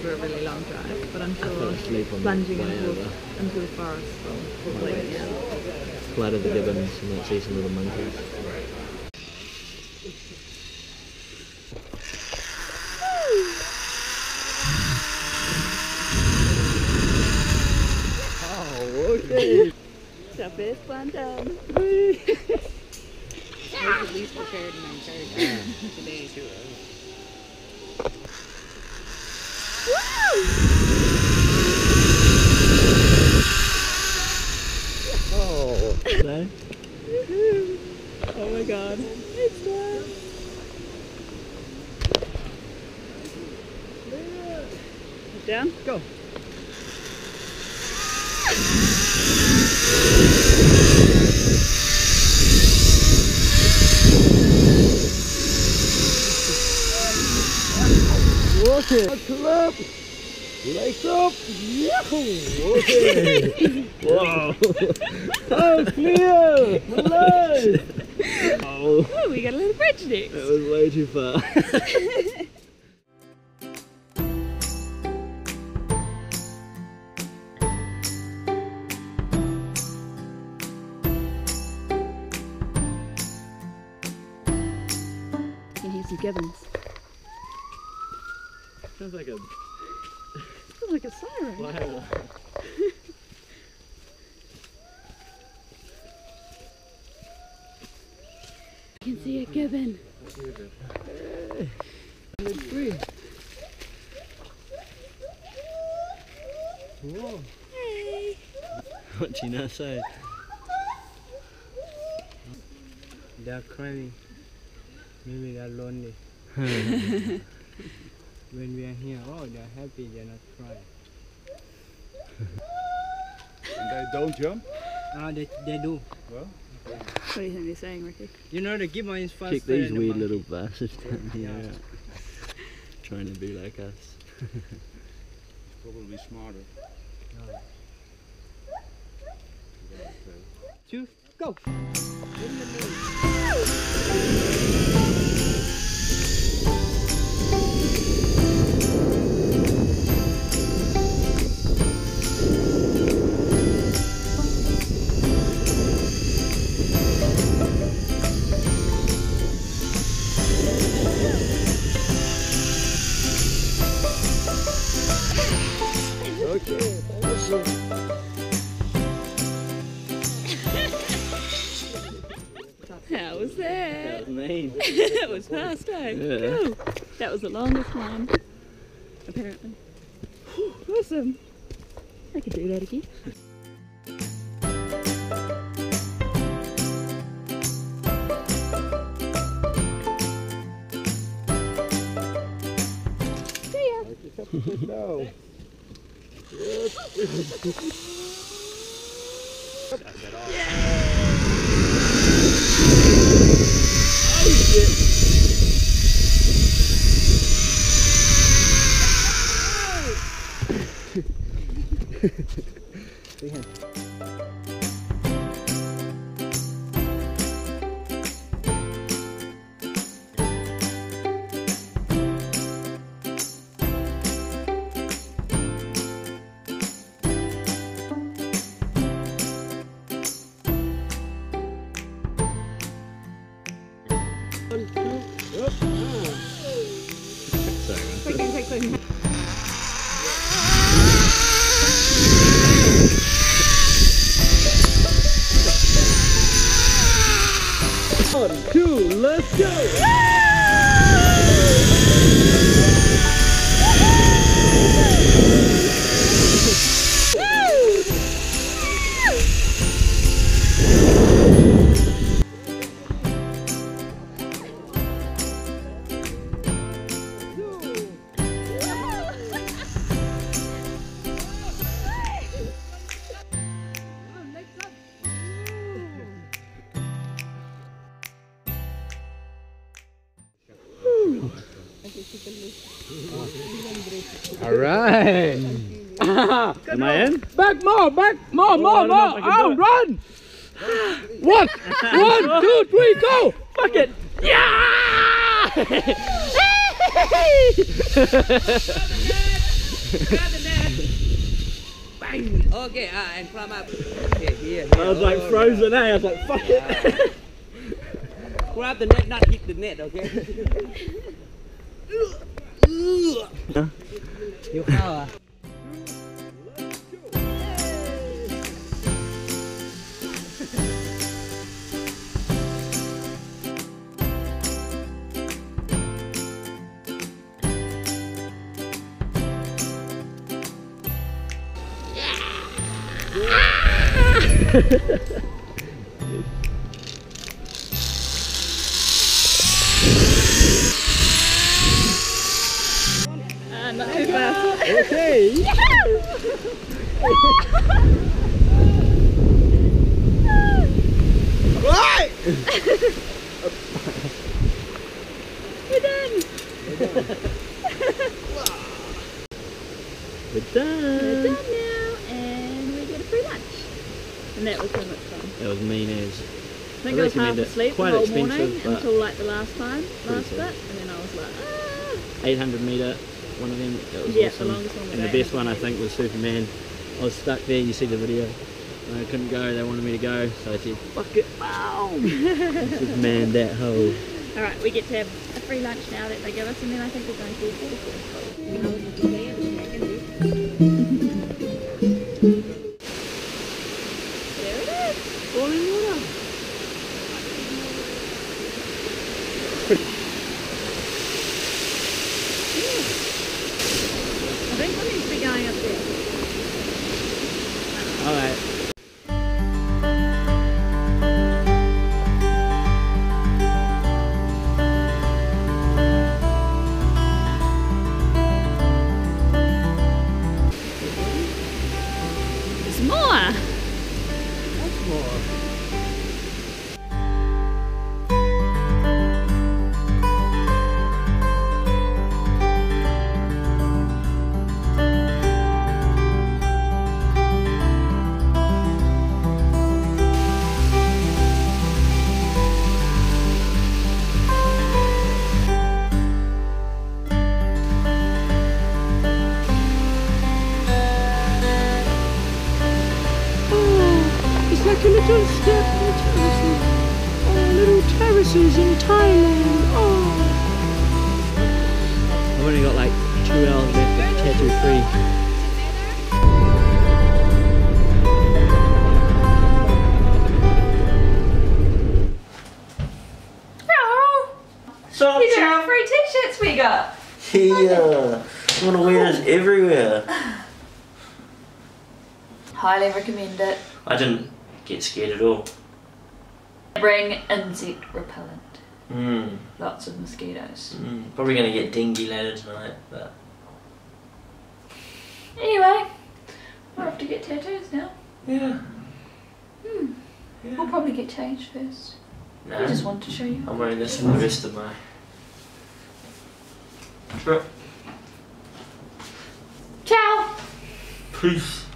for a really long drive, but I'm I fell sure asleep on the plunging way into, over. into the forest will, will play me. Glad of the gibbons and might see some little monkeys. Oh, okay. So first one done. I was at least prepared and encouraged today. Oh, my god. Down? Go. Up. Legs up. Yahoo. Okay. wow. oh, clear. Alive. Oh, Oh, we got a little bridge next. that was way too far. Can hear some gibbons. Sounds like a Sounds like a siren. fire. You can see a gibbon. Hey. Whoa. Hey. What do you not say? They're crying. Maybe they're lonely. when we are here, oh, they're happy, they're not crying. And they don't jump? Ah, they, they do. Well, What do you think they're saying, Ricky? You know, the gibbon is faster Kick these than the weird little bastards down here. Yeah. out. Trying to be like us. probably smarter. Two, go! mean. that was fast, eh? Yeah. Cool. That was the longest one, apparently. Whew, awesome. I could do that again. See ya. no. Sorry. let's go! All right. Am I in? Back more, back more, I more, more. if I can Oh, do it. run! One, one, two, three, go! Fuck it! Yeah! Grab the net. Bang. Okay, ah, and climb up. Okay, here, here. I was like Oh, frozen, eh? I was like, fuck it. Grab the net, not hit the net, okay? 呃呃，有卡吗？哈哈哈哈。Not too fast. Okay. We're done. We're done. We're done. done now, and we get a free lunch. And that was so much fun. That was mean as. I think I I, was half recommend it. asleep Quite the whole morning until like the last time, last cool. bit, and then I was like, ah. 800 meter, one of them. That was Yeah, the awesome. longest one And the best one I think was Superman. I was stuck there. You see the video. I couldn't go. They wanted me to go, so I said, "Fuck it, wow!" Superman that hole. All right, we get to have a free lunch now that they give us, and then I think we're going to like a little step in terraces. Oh, little terraces in Thailand. Oh. I've only got like two hours left of tattoo free. So These are our free t-shirts we got. yeah, I want to wear this everywhere. Highly recommend it. I didn't get scared at all. Bring insect repellent. Mm, Lots of mosquitoes. mm, probably gonna get dengue later tonight, but Anyway, we're off to get tattoos now. yeah. Hmm. yeah. We'll probably get changed first. No, I just want to show you. I'm wearing this for the rest of my trip. Ciao! Peace.